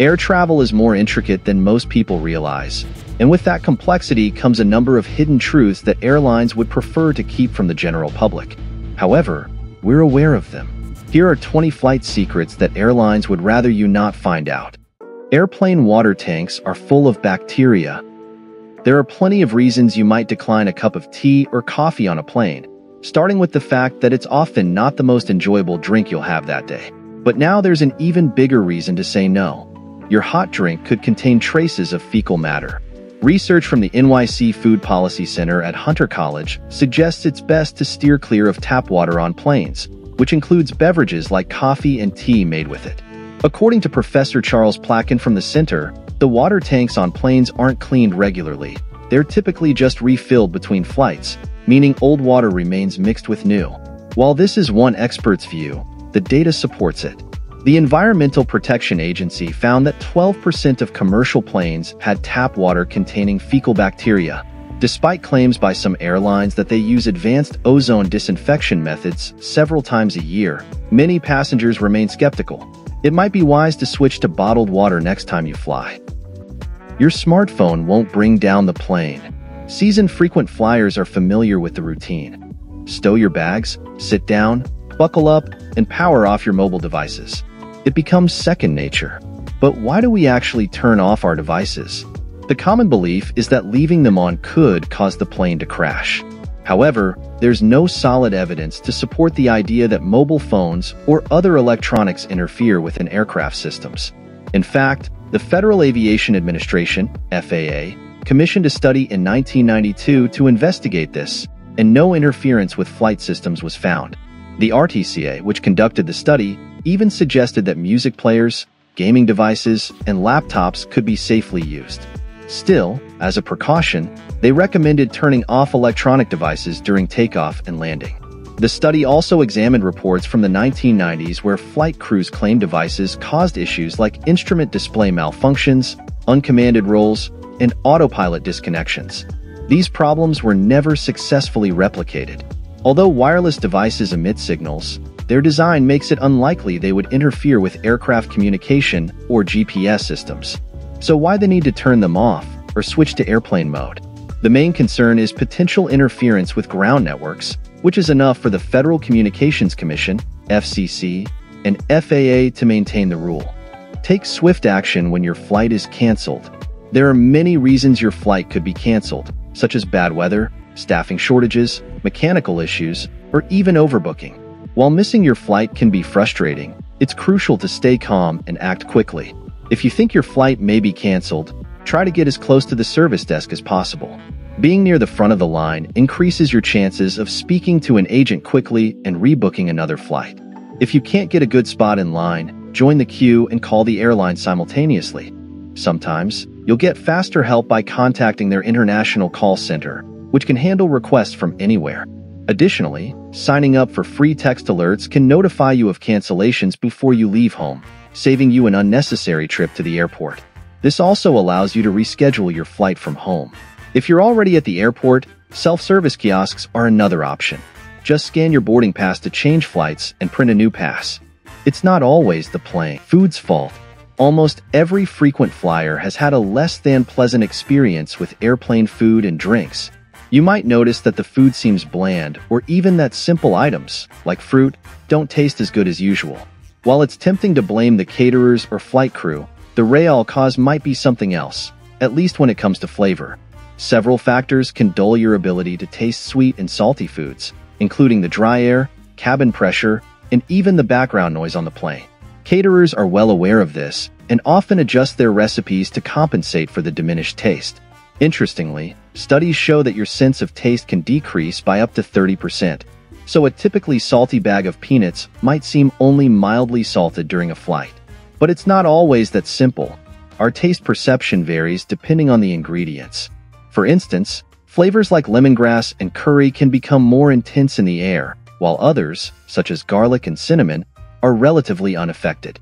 Air travel is more intricate than most people realize, and with that complexity comes a number of hidden truths that airlines would prefer to keep from the general public. However, we're aware of them. Here are 20 flight secrets that airlines would rather you not find out. Airplane water tanks are full of bacteria. There are plenty of reasons you might decline a cup of tea or coffee on a plane, starting with the fact that it's often not the most enjoyable drink you'll have that day. But now there's an even bigger reason to say no. Your hot drink could contain traces of fecal matter. Research from the NYC Food Policy Center at Hunter College suggests it's best to steer clear of tap water on planes, which includes beverages like coffee and tea made with it. According to Professor Charles Platkin from the center, the water tanks on planes aren't cleaned regularly. They're typically just refilled between flights, meaning old water remains mixed with new. While this is one expert's view, the data supports it. The Environmental Protection Agency found that 12% of commercial planes had tap water containing fecal bacteria. Despite claims by some airlines that they use advanced ozone disinfection methods several times a year, many passengers remain skeptical. It might be wise to switch to bottled water next time you fly. Your smartphone won't bring down the plane. Seasoned frequent flyers are familiar with the routine. Stow your bags, sit down, buckle up, and power off your mobile devices. It becomes second nature. But why do we actually turn off our devices? The common belief is that leaving them on could cause the plane to crash. However, there's no solid evidence to support the idea that mobile phones or other electronics interfere with an aircraft systems. In fact, the Federal Aviation Administration, FAA, commissioned a study in 1992 to investigate this, and no interference with flight systems was found. The RTCA, which conducted the study, even suggested that music players, gaming devices, and laptops could be safely used. Still, as a precaution, they recommended turning off electronic devices during takeoff and landing. The study also examined reports from the 1990s where flight crews claimed devices caused issues like instrument display malfunctions, uncommanded rolls, and autopilot disconnections. These problems were never successfully replicated. Although wireless devices emit signals, their design makes it unlikely they would interfere with aircraft communication or GPS systems. So why the need to turn them off or switch to airplane mode? The main concern is potential interference with ground networks, which is enough for the Federal Communications Commission, FCC, and FAA to maintain the rule. Take swift action when your flight is canceled. There are many reasons your flight could be canceled, such as bad weather, staffing shortages, mechanical issues, or even overbooking. While missing your flight can be frustrating, it's crucial to stay calm and act quickly. If you think your flight may be canceled, try to get as close to the service desk as possible. Being near the front of the line increases your chances of speaking to an agent quickly and rebooking another flight. If you can't get a good spot in line, join the queue and call the airline simultaneously. Sometimes, you'll get faster help by contacting their international call center, which can handle requests from anywhere. Additionally, signing up for free text alerts can notify you of cancellations before you leave home, saving you an unnecessary trip to the airport. This also allows you to reschedule your flight from home. If you're already at the airport, self-service kiosks are another option. Just scan your boarding pass to change flights and print a new pass. It's not always the plane food's fault. Almost every frequent flyer has had a less than pleasant experience with airplane food and drinks. You might notice that the food seems bland, or even that simple items, like fruit, don't taste as good as usual. While it's tempting to blame the caterers or flight crew, the real cause might be something else, at least when it comes to flavor. Several factors can dull your ability to taste sweet and salty foods, including the dry air, cabin pressure, and even the background noise on the plane. Caterers are well aware of this and often adjust their recipes to compensate for the diminished taste. Interestingly, studies show that your sense of taste can decrease by up to 30%, so a typically salty bag of peanuts might seem only mildly salted during a flight. But it's not always that simple. Our taste perception varies depending on the ingredients. For instance, flavors like lemongrass and curry can become more intense in the air, while others, such as garlic and cinnamon, are relatively unaffected.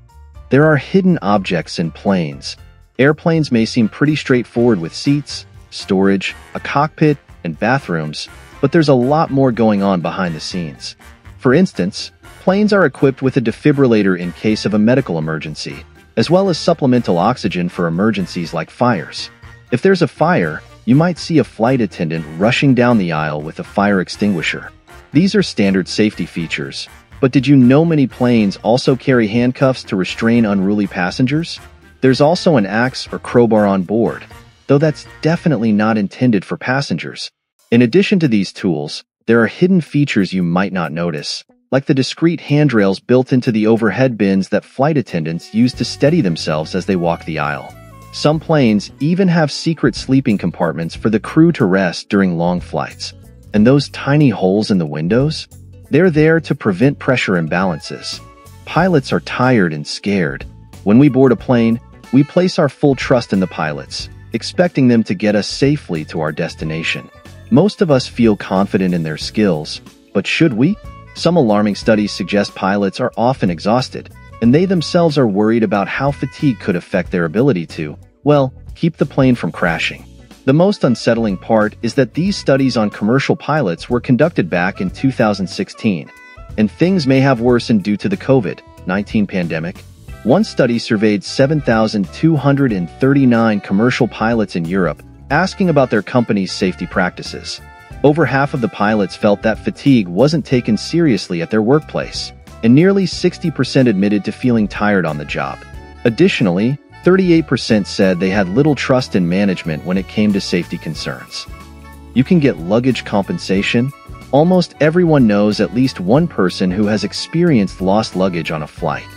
There are hidden objects in planes. Airplanes may seem pretty straightforward with seats, storage, a cockpit, and bathrooms, but there's a lot more going on behind the scenes. For instance, planes are equipped with a defibrillator in case of a medical emergency, as well as supplemental oxygen for emergencies like fires. If there's a fire, you might see a flight attendant rushing down the aisle with a fire extinguisher. These are standard safety features, but did you know many planes also carry handcuffs to restrain unruly passengers? There's also an axe or crowbar on board, though that's definitely not intended for passengers. In addition to these tools, there are hidden features you might not notice, like the discreet handrails built into the overhead bins that flight attendants use to steady themselves as they walk the aisle. Some planes even have secret sleeping compartments for the crew to rest during long flights. And those tiny holes in the windows? They're there to prevent pressure imbalances. Pilots are tired and scared. When we board a plane, we place our full trust in the pilots, expecting them to get us safely to our destination. Most of us feel confident in their skills, but should we? Some alarming studies suggest pilots are often exhausted, and they themselves are worried about how fatigue could affect their ability to, well, keep the plane from crashing. The most unsettling part is that these studies on commercial pilots were conducted back in 2016, and things may have worsened due to the COVID-19 pandemic. One study surveyed 7,239 commercial pilots in Europe, asking about their company's safety practices. Over half of the pilots felt that fatigue wasn't taken seriously at their workplace, and nearly 60% admitted to feeling tired on the job. Additionally, 38% said they had little trust in management when it came to safety concerns. You can get luggage compensation. Almost everyone knows at least one person who has experienced lost luggage on a flight.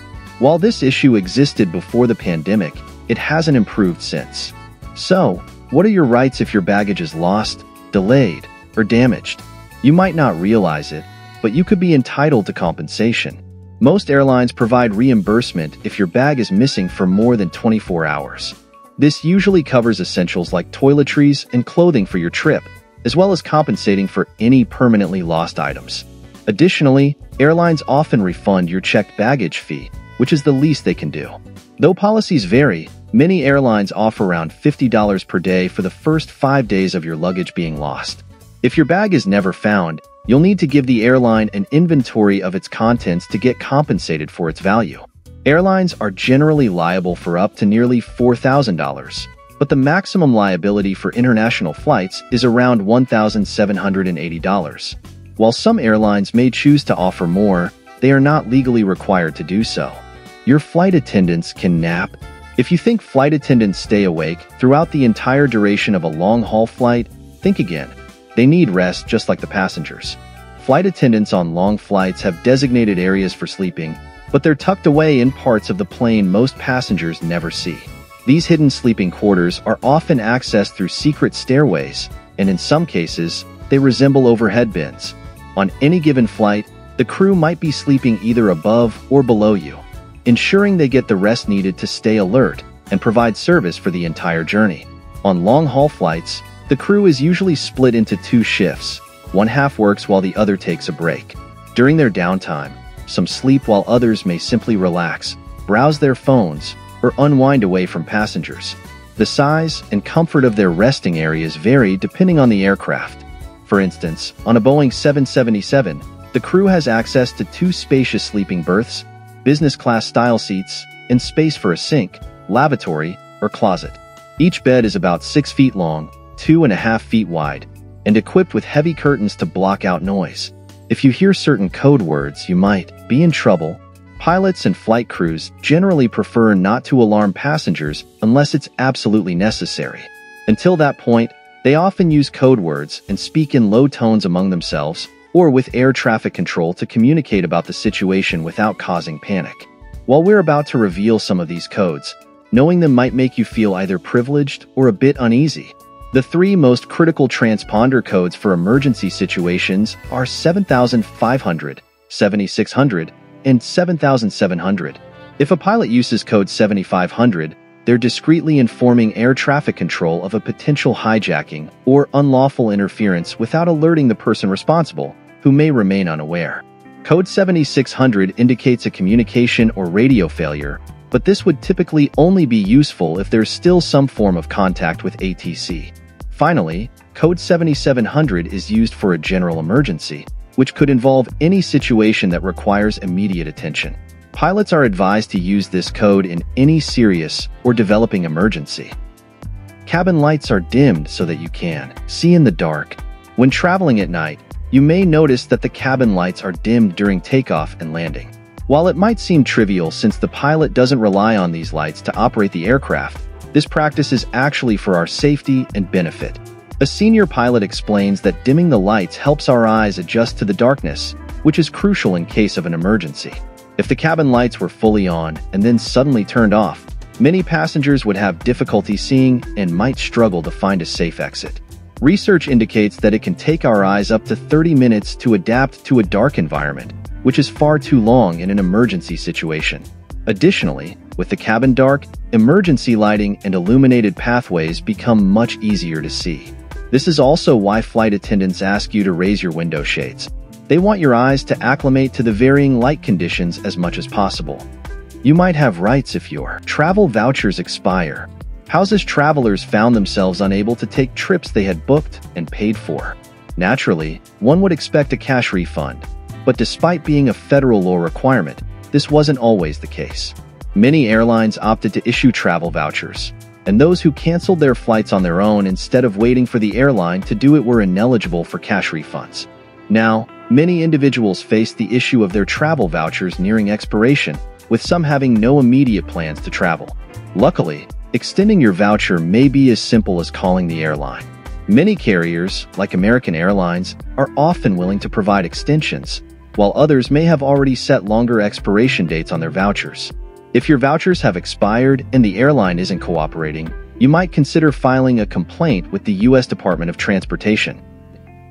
While this issue existed before the pandemic, it hasn't improved since. So, what are your rights if your baggage is lost, delayed, or damaged. You might not realize it, but you could be entitled to compensation. Most airlines provide reimbursement if your bag is missing for more than 24 hours. This usually covers essentials like toiletries and clothing for your trip, as well as compensating for any permanently lost items. Additionally, airlines often refund your checked baggage fee, which is the least they can do. Though policies vary, many airlines offer around $50 per day for the first five days of your luggage being lost. If your bag is never found, you'll need to give the airline an inventory of its contents to get compensated for its value. Airlines are generally liable for up to nearly $4,000, but the maximum liability for international flights is around $1,780. While some airlines may choose to offer more, they are not legally required to do so. Your flight attendants can nap. If you think flight attendants stay awake throughout the entire duration of a long-haul flight, think again. They need rest just like the passengers. Flight attendants on long flights have designated areas for sleeping, but they're tucked away in parts of the plane most passengers never see. These hidden sleeping quarters are often accessed through secret stairways, and in some cases, they resemble overhead bins. On any given flight, the crew might be sleeping either above or below you, ensuring they get the rest needed to stay alert and provide service for the entire journey. On long-haul flights, the crew is usually split into two shifts. One half works while the other takes a break. During their downtime, some sleep while others may simply relax, browse their phones, or unwind away from passengers. The size and comfort of their resting areas vary depending on the aircraft. For instance, on a Boeing 777, the crew has access to two spacious sleeping berths, business class style seats, and space for a sink, lavatory, or closet. Each bed is about 6 feet long two and a half feet wide, and equipped with heavy curtains to block out noise. If you hear certain code words, you might be in trouble. Pilots and flight crews generally prefer not to alarm passengers unless it's absolutely necessary. Until that point, they often use code words and speak in low tones among themselves or with air traffic control to communicate about the situation without causing panic. While we're about to reveal some of these codes, knowing them might make you feel either privileged or a bit uneasy. The three most critical transponder codes for emergency situations are 7500, 7600, and 7700. If a pilot uses code 7500, they're discreetly informing air traffic control of a potential hijacking or unlawful interference without alerting the person responsible, who may remain unaware. Code 7600 indicates a communication or radio failure, but this would typically only be useful if there's still some form of contact with ATC. Finally, Code 7700 is used for a general emergency, which could involve any situation that requires immediate attention. Pilots are advised to use this code in any serious or developing emergency. Cabin lights are dimmed so that you can see in the dark. When traveling at night, you may notice that the cabin lights are dimmed during takeoff and landing. While it might seem trivial since the pilot doesn't rely on these lights to operate the aircraft, this practice is actually for our safety and benefit. A senior pilot explains that dimming the lights helps our eyes adjust to the darkness, which is crucial in case of an emergency. If the cabin lights were fully on and then suddenly turned off, many passengers would have difficulty seeing and might struggle to find a safe exit. Research indicates that it can take our eyes up to 30 minutes to adapt to a dark environment, which is far too long in an emergency situation. Additionally, with the cabin dark, emergency lighting and illuminated pathways become much easier to see. This is also why flight attendants ask you to raise your window shades. They want your eyes to acclimate to the varying light conditions as much as possible. You might have rights if your travel vouchers expire. Houses travelers found themselves unable to take trips they had booked and paid for. Naturally, one would expect a cash refund, but despite being a federal law requirement, this wasn't always the case. Many airlines opted to issue travel vouchers, and those who canceled their flights on their own instead of waiting for the airline to do it were ineligible for cash refunds. Now, many individuals face the issue of their travel vouchers nearing expiration, with some having no immediate plans to travel. Luckily, extending your voucher may be as simple as calling the airline. Many carriers, like American Airlines, are often willing to provide extensions, while others may have already set longer expiration dates on their vouchers. If your vouchers have expired and the airline isn't cooperating, you might consider filing a complaint with the U.S. Department of Transportation.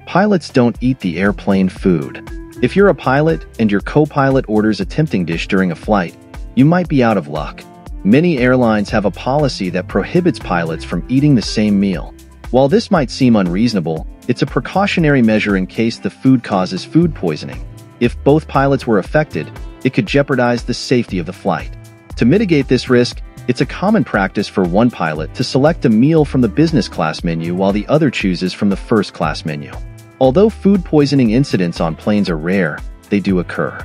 Pilots don't eat the airplane food. If you're a pilot and your co-pilot orders a tempting dish during a flight, you might be out of luck. Many airlines have a policy that prohibits pilots from eating the same meal. While this might seem unreasonable, it's a precautionary measure in case the food causes food poisoning. If both pilots were affected, it could jeopardize the safety of the flight. To mitigate this risk, it's a common practice for one pilot to select a meal from the business class menu while the other chooses from the first class menu. Although food poisoning incidents on planes are rare, they do occur.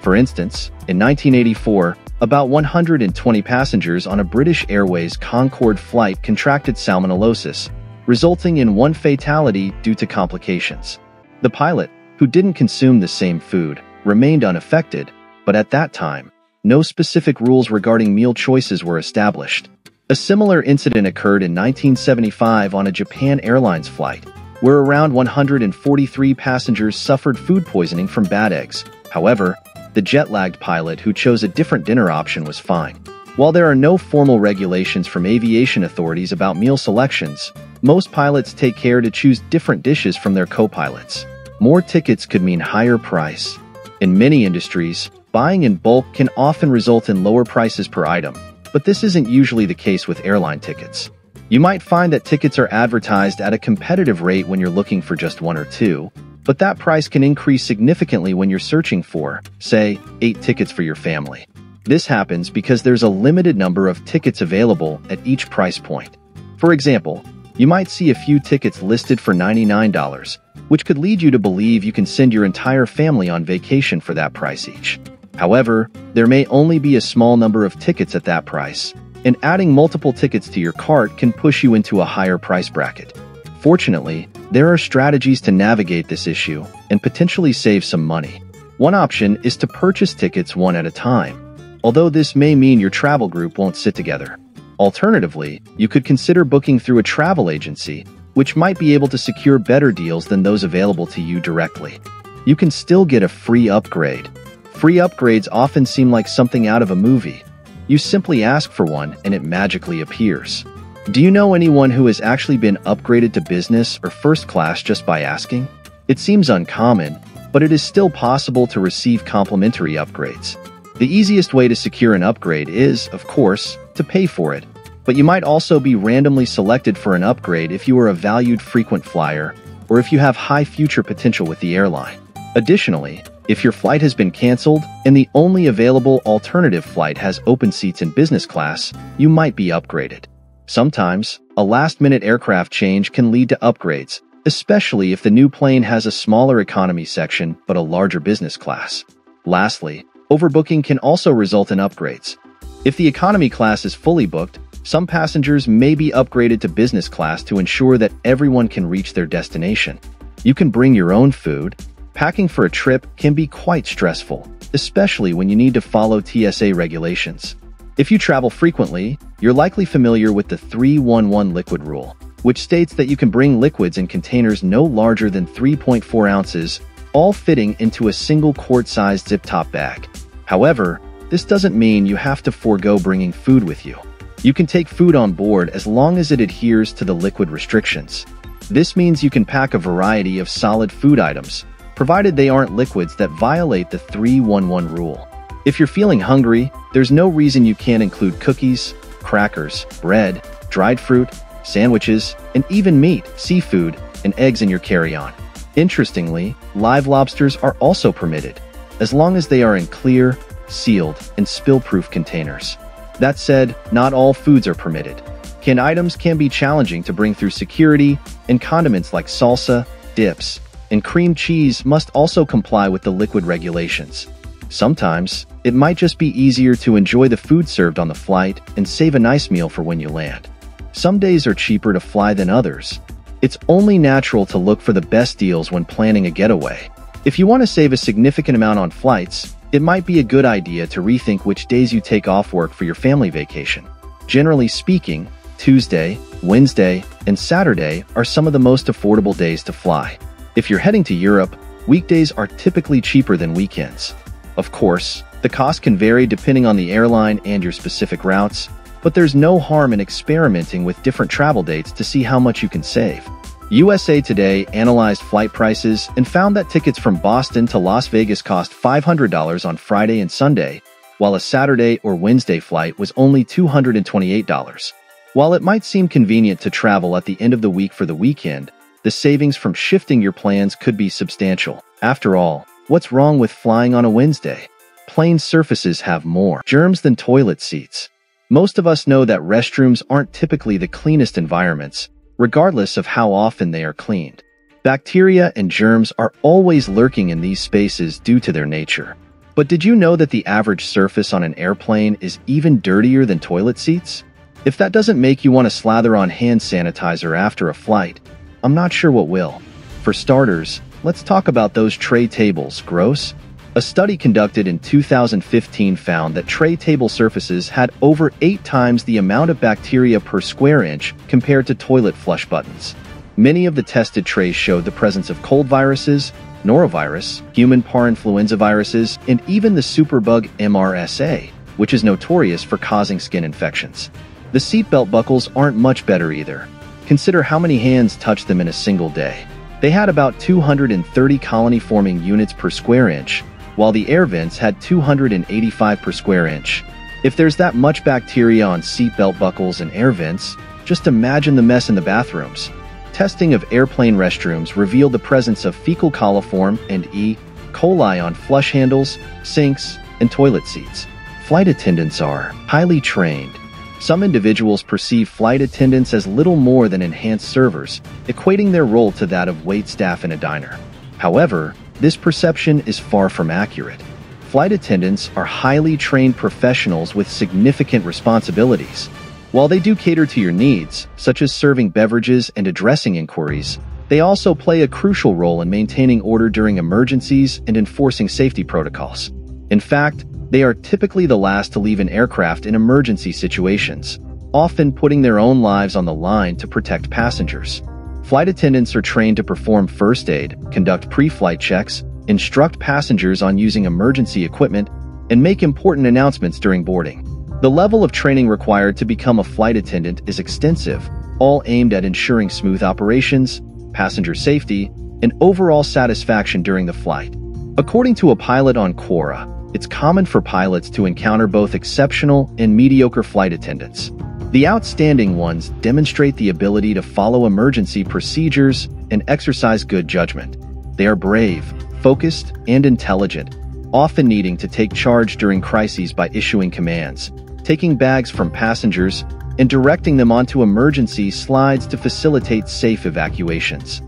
For instance, in 1984, about 120 passengers on a British Airways Concorde flight contracted salmonellosis, resulting in one fatality due to complications. The pilot, who didn't consume the same food, remained unaffected, but at that time, no specific rules regarding meal choices were established. A similar incident occurred in 1975 on a Japan Airlines flight, where around 143 passengers suffered food poisoning from bad eggs. However, the jet-lagged pilot who chose a different dinner option was fine. While there are no formal regulations from aviation authorities about meal selections, most pilots take care to choose different dishes from their co-pilots. More tickets could mean higher price. In many industries, Buying in bulk can often result in lower prices per item, but this isn't usually the case with airline tickets. You might find that tickets are advertised at a competitive rate when you're looking for just one or two, but that price can increase significantly when you're searching for, say, eight tickets for your family. This happens because there's a limited number of tickets available at each price point. For example, you might see a few tickets listed for $99, which could lead you to believe you can send your entire family on vacation for that price each. However, there may only be a small number of tickets at that price, and adding multiple tickets to your cart can push you into a higher price bracket. Fortunately, there are strategies to navigate this issue and potentially save some money. One option is to purchase tickets one at a time, although this may mean your travel group won't sit together. Alternatively, you could consider booking through a travel agency, which might be able to secure better deals than those available to you directly. You can still get a free upgrade, Free upgrades often seem like something out of a movie. You simply ask for one and it magically appears. Do you know anyone who has actually been upgraded to business or first class just by asking? It seems uncommon, but it is still possible to receive complimentary upgrades. The easiest way to secure an upgrade is, of course, to pay for it, but you might also be randomly selected for an upgrade if you are a valued frequent flyer or if you have high future potential with the airline. Additionally, if your flight has been canceled and the only available alternative flight has open seats in business class, you might be upgraded. Sometimes, a last-minute aircraft change can lead to upgrades, especially if the new plane has a smaller economy section but a larger business class. Lastly, Overbooking can also result in upgrades. If the economy class is fully booked, some passengers may be upgraded to business class to ensure that everyone can reach their destination. You can bring your own food. Packing for a trip can be quite stressful, especially when you need to follow TSA regulations. If you travel frequently, you're likely familiar with the 311 liquid rule, which states that you can bring liquids in containers no larger than 3.4 ounces, all fitting into a single quart-sized zip-top bag. However, this doesn't mean you have to forego bringing food with you. You can take food on board as long as it adheres to the liquid restrictions. This means you can pack a variety of solid food items, provided they aren't liquids that violate the 311 rule. If you're feeling hungry, there's no reason you can't include cookies, crackers, bread, dried fruit, sandwiches, and even meat, seafood, and eggs in your carry-on. Interestingly, live lobsters are also permitted, as long as they are in clear, sealed, and spill-proof containers. That said, not all foods are permitted. Canned items can be challenging to bring through security, and condiments like salsa, dips, and cream cheese must also comply with the liquid regulations. Sometimes, it might just be easier to enjoy the food served on the flight and save a nice meal for when you land. Some days are cheaper to fly than others. It's only natural to look for the best deals when planning a getaway. If you want to save a significant amount on flights, it might be a good idea to rethink which days you take off work for your family vacation. Generally speaking, Tuesday, Wednesday, and Saturday are some of the most affordable days to fly. If you're heading to Europe, weekdays are typically cheaper than weekends. Of course, the cost can vary depending on the airline and your specific routes, but there's no harm in experimenting with different travel dates to see how much you can save. USA Today analyzed flight prices and found that tickets from Boston to Las Vegas cost $500 on Friday and Sunday, while a Saturday or Wednesday flight was only $228. While it might seem convenient to travel at the end of the week for the weekend, the savings from shifting your plans could be substantial. After all, what's wrong with flying on a Wednesday? Plane surfaces have more germs than toilet seats. Most of us know that restrooms aren't typically the cleanest environments, regardless of how often they are cleaned. Bacteria and germs are always lurking in these spaces due to their nature. But did you know that the average surface on an airplane is even dirtier than toilet seats? If that doesn't make you want to slather on hand sanitizer after a flight, I'm not sure what will. For starters, let's talk about those tray tables, gross? A study conducted in 2015 found that tray table surfaces had over eight times the amount of bacteria per square inch compared to toilet flush buttons. Many of the tested trays showed the presence of cold viruses, norovirus, human parainfluenza viruses, and even the superbug MRSA, which is notorious for causing skin infections. The seatbelt buckles aren't much better either. Consider how many hands touch them in a single day. They had about 230 colony-forming units per square inch, while the air vents had 285 per square inch. If there's that much bacteria on seatbelt buckles and air vents, just imagine the mess in the bathrooms. Testing of airplane restrooms revealed the presence of fecal coliform and E. coli on flush handles, sinks, and toilet seats. Flight attendants are highly trained. Some individuals perceive flight attendants as little more than enhanced servers, equating their role to that of wait staff in a diner. However, this perception is far from accurate. Flight attendants are highly trained professionals with significant responsibilities. While they do cater to your needs, such as serving beverages and addressing inquiries, they also play a crucial role in maintaining order during emergencies and enforcing safety protocols. In fact, they are typically the last to leave an aircraft in emergency situations, often putting their own lives on the line to protect passengers. Flight attendants are trained to perform first aid, conduct pre-flight checks, instruct passengers on using emergency equipment, and make important announcements during boarding. The level of training required to become a flight attendant is extensive, all aimed at ensuring smooth operations, passenger safety, and overall satisfaction during the flight. According to a pilot on Quora, it's common for pilots to encounter both exceptional and mediocre flight attendants. The outstanding ones demonstrate the ability to follow emergency procedures and exercise good judgment. They are brave, focused, and intelligent, often needing to take charge during crises by issuing commands, taking bags from passengers, and directing them onto emergency slides to facilitate safe evacuations.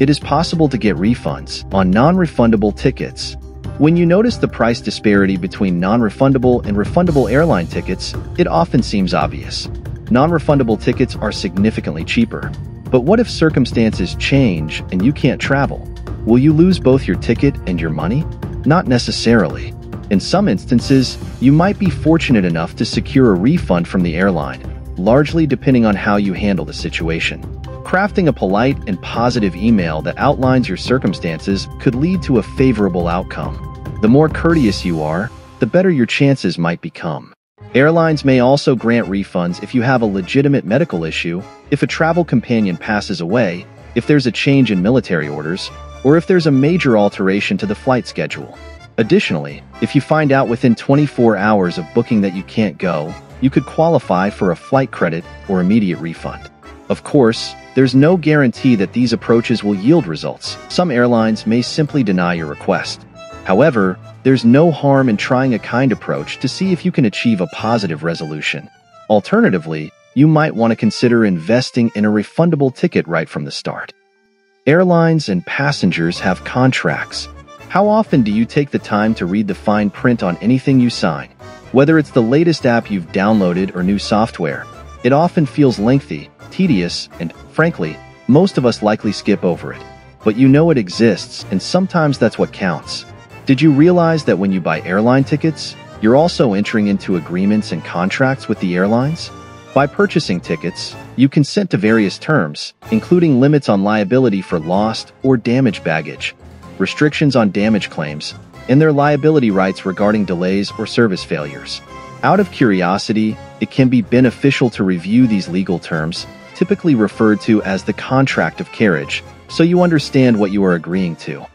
It is possible to get refunds on non-refundable tickets, When you notice the price disparity between non-refundable and refundable airline tickets, it often seems obvious. Non-refundable tickets are significantly cheaper. But what if circumstances change and you can't travel? Will you lose both your ticket and your money? Not necessarily. In some instances, you might be fortunate enough to secure a refund from the airline, largely depending on how you handle the situation. Crafting a polite and positive email that outlines your circumstances could lead to a favorable outcome. The more courteous you are, the better your chances might become. Airlines may also grant refunds if you have a legitimate medical issue, if a travel companion passes away, if there's a change in military orders, or if there's a major alteration to the flight schedule. Additionally, if you find out within 24 hours of booking that you can't go, you could qualify for a flight credit or immediate refund. Of course, there's no guarantee that these approaches will yield results. Some airlines may simply deny your request. However, there's no harm in trying a kind approach to see if you can achieve a positive resolution. Alternatively, you might want to consider investing in a refundable ticket right from the start. Airlines and passengers have contracts, how often do you take the time to read the fine print on anything you sign? Whether it's the latest app you've downloaded or new software, it often feels lengthy, tedious, and, frankly, most of us likely skip over it. But you know it exists, and sometimes that's what counts. Did you realize that when you buy airline tickets, you're also entering into agreements and contracts with the airlines? By purchasing tickets, you consent to various terms, including limits on liability for lost or damaged baggage, restrictions on damage claims, and their liability rights regarding delays or service failures. Out of curiosity, it can be beneficial to review these legal terms, typically referred to as the contract of carriage, so you understand what you are agreeing to.